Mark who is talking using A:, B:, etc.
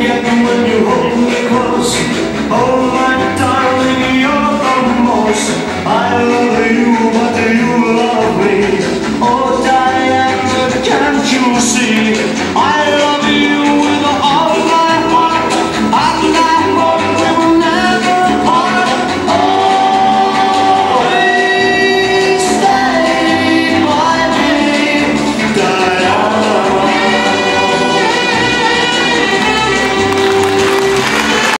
A: forget when you hold me close. Oh, my darling, you're the most. I love you, but you love me. Oh, Diana, can't you see?